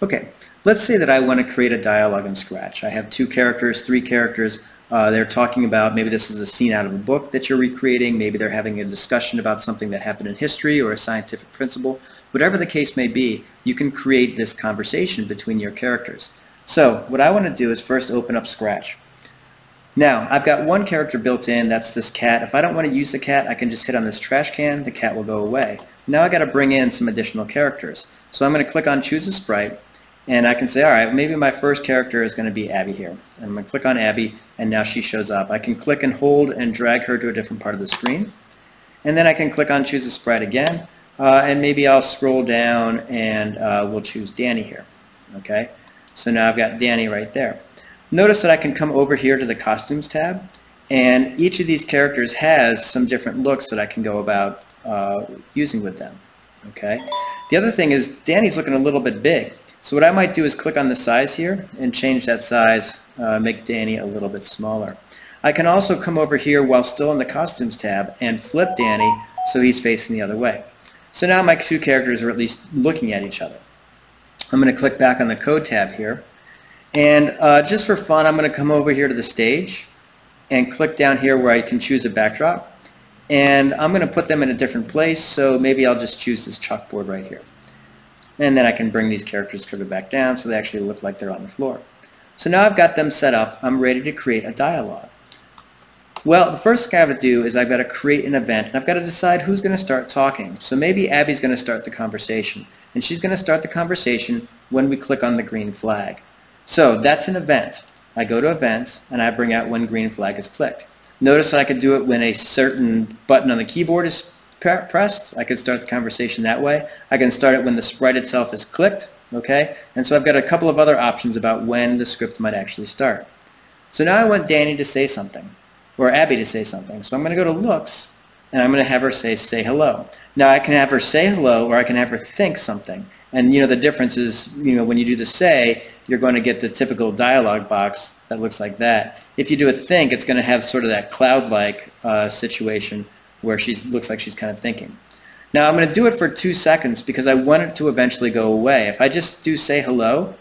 Okay, let's say that I want to create a dialogue in Scratch. I have two characters, three characters. Uh, they're talking about, maybe this is a scene out of a book that you're recreating. Maybe they're having a discussion about something that happened in history or a scientific principle. Whatever the case may be, you can create this conversation between your characters. So what I want to do is first open up Scratch. Now, I've got one character built in, that's this cat. If I don't want to use the cat, I can just hit on this trash can, the cat will go away. Now I've got to bring in some additional characters. So I'm going to click on Choose a Sprite, and I can say, all right, maybe my first character is going to be Abby here. And I'm going to click on Abby, and now she shows up. I can click and hold and drag her to a different part of the screen. And then I can click on Choose a Sprite again, uh, and maybe I'll scroll down and uh, we'll choose Danny here. Okay, so now I've got Danny right there. Notice that I can come over here to the Costumes tab, and each of these characters has some different looks that I can go about uh, using with them. Okay. The other thing is Danny's looking a little bit big. So what I might do is click on the size here and change that size, uh, make Danny a little bit smaller. I can also come over here while still in the Costumes tab and flip Danny so he's facing the other way. So now my two characters are at least looking at each other. I'm going to click back on the Code tab here. And uh, just for fun, I'm going to come over here to the stage and click down here where I can choose a backdrop. And I'm going to put them in a different place, so maybe I'll just choose this chalkboard right here. And then I can bring these characters further back down so they actually look like they're on the floor. So now I've got them set up. I'm ready to create a dialogue. Well, the first thing I have to do is I've got to create an event, and I've got to decide who's going to start talking. So maybe Abby's going to start the conversation, and she's going to start the conversation when we click on the green flag. So that's an event. I go to events, and I bring out when green flag is clicked. Notice that I could do it when a certain button on the keyboard is pressed. I could start the conversation that way. I can start it when the sprite itself is clicked. Okay, and so I've got a couple of other options about when the script might actually start. So now I want Danny to say something, or Abby to say something. So I'm going to go to looks, and I'm going to have her say, say hello. Now I can have her say hello, or I can have her think something. And you know the difference is, you know, when you do the say, you're going to get the typical dialog box that looks like that. If you do a think, it's going to have sort of that cloud-like uh, situation where she looks like she's kind of thinking. Now I'm going to do it for two seconds because I want it to eventually go away. If I just do say hello,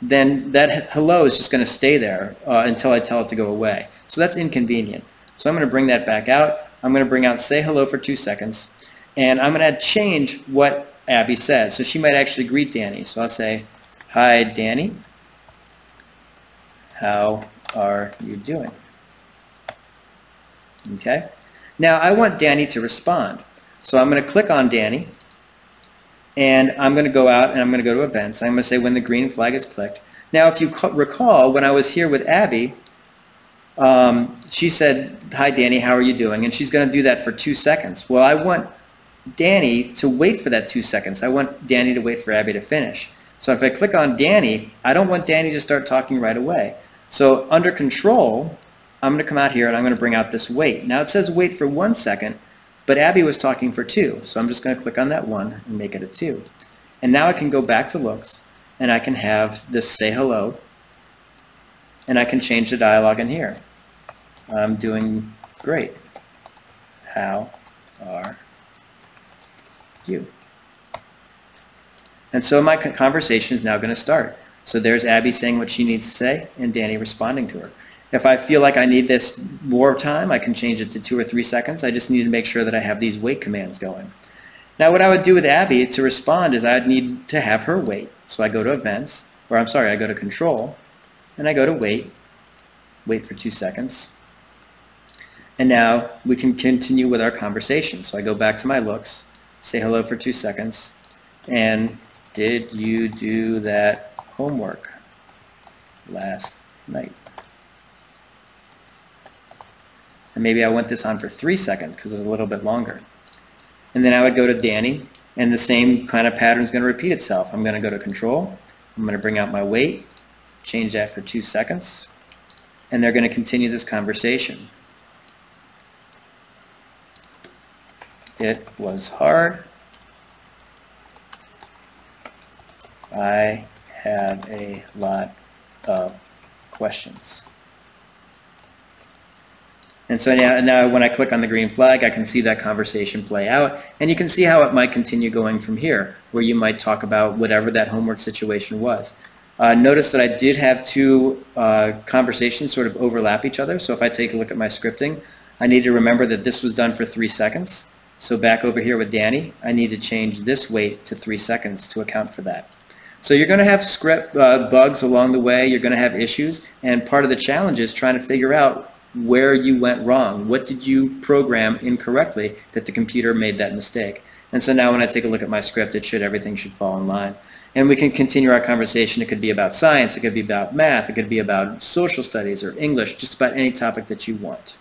then that hello is just going to stay there uh, until I tell it to go away. So that's inconvenient. So I'm going to bring that back out. I'm going to bring out say hello for two seconds. And I'm going to change what Abby says. So she might actually greet Danny. So I'll say, hi Danny, how are you doing? Okay. Now I want Danny to respond. So I'm going to click on Danny and I'm going to go out and I'm going to go to events. I'm going to say when the green flag is clicked. Now if you recall when I was here with Abby, um, she said, hi Danny, how are you doing? And she's going to do that for two seconds. Well, I want Danny to wait for that two seconds. I want Danny to wait for Abby to finish. So if I click on Danny, I don't want Danny to start talking right away. So under control, I'm going to come out here and I'm going to bring out this wait. Now it says wait for one second, but Abby was talking for two. So I'm just going to click on that one and make it a two. And now I can go back to looks and I can have this say hello and I can change the dialogue in here. I'm doing great. How are you? And so my conversation is now going to start. So there's Abby saying what she needs to say and Danny responding to her. If I feel like I need this more time, I can change it to two or three seconds. I just need to make sure that I have these wait commands going. Now what I would do with Abby to respond is I'd need to have her wait. So I go to events, or I'm sorry, I go to control, and I go to wait, wait for two seconds. And now we can continue with our conversation. So I go back to my looks, say hello for two seconds, and did you do that homework last night? And maybe I want this on for three seconds because it's a little bit longer. And then I would go to Danny, and the same kind of pattern is going to repeat itself. I'm going to go to Control. I'm going to bring out my wait, change that for two seconds, and they're going to continue this conversation. It was hard. I have a lot of questions. And so now, now when I click on the green flag, I can see that conversation play out, and you can see how it might continue going from here, where you might talk about whatever that homework situation was. Uh, notice that I did have two uh, conversations sort of overlap each other, so if I take a look at my scripting, I need to remember that this was done for three seconds. So back over here with Danny, I need to change this wait to three seconds to account for that. So you're going to have script uh, bugs along the way, you're going to have issues, and part of the challenge is trying to figure out where you went wrong. What did you program incorrectly that the computer made that mistake? And so now when I take a look at my script, it should everything should fall in line. And we can continue our conversation. It could be about science, it could be about math, it could be about social studies or English, just about any topic that you want.